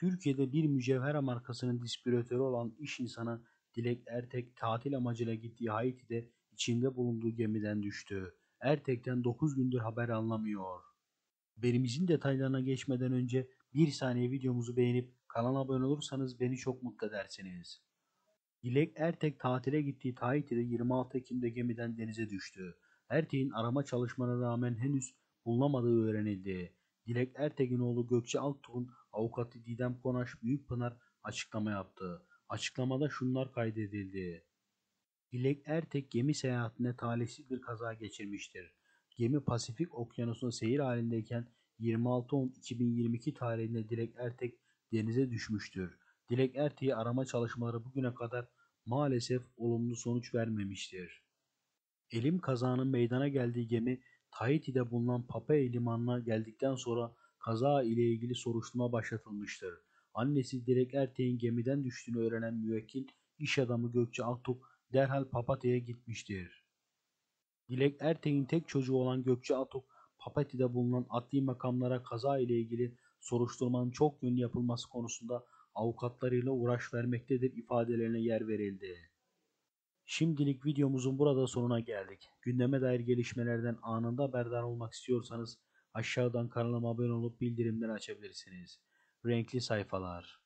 Türkiye'de bir mücevher markasının distribütörü olan iş insanı Dilek Ertek tatil amacıyla gittiği Haiti'de içinde bulunduğu gemiden düştü. Ertek'ten 9 gündür haber alınamıyor. Haberimizin detaylarına geçmeden önce bir saniye videomuzu beğenip kanala abone olursanız beni çok mutlu edersiniz. Dilek Ertek tatile gittiği Tahiti'de 26 Ekim'de gemiden denize düştü. Ertek'in arama çalışmalarına rağmen henüz bulunamadığı öğrenildi. Dilek Ertek'in oğlu Gökçe Altuğ'un avukatı Didem Konaş Büyükpınar açıklama yaptı. Açıklamada şunlar kaydedildi. Dilek Ertek gemi seyahatinde talihsiz bir kaza geçirmiştir. Gemi Pasifik Okyanusu'nda seyir halindeyken 26.10.2022 tarihinde Dilek Ertek denize düşmüştür. Dilek Ertek'i arama çalışmaları bugüne kadar maalesef olumlu sonuç vermemiştir. Elim kazanın meydana geldiği gemi Tahiti'de bulunan Papaya limanına geldikten sonra kaza ile ilgili soruşturma başlatılmıştır. Annesi Dilek Ertek'in gemiden düştüğünü öğrenen müvekkil iş adamı Gökçe Altuk derhal Papatya'ya gitmiştir. Dilek Ertek'in tek çocuğu olan Gökçe Altuk, Papatya'da bulunan adli makamlara kaza ile ilgili soruşturmanın çok yönlü yapılması konusunda avukatlarıyla uğraş vermektedir ifadelerine yer verildi. Şimdilik videomuzun burada sonuna geldik. Gündeme dair gelişmelerden anında haberdar olmak istiyorsanız aşağıdan kanalıma abone olup bildirimleri açabilirsiniz. Renkli sayfalar.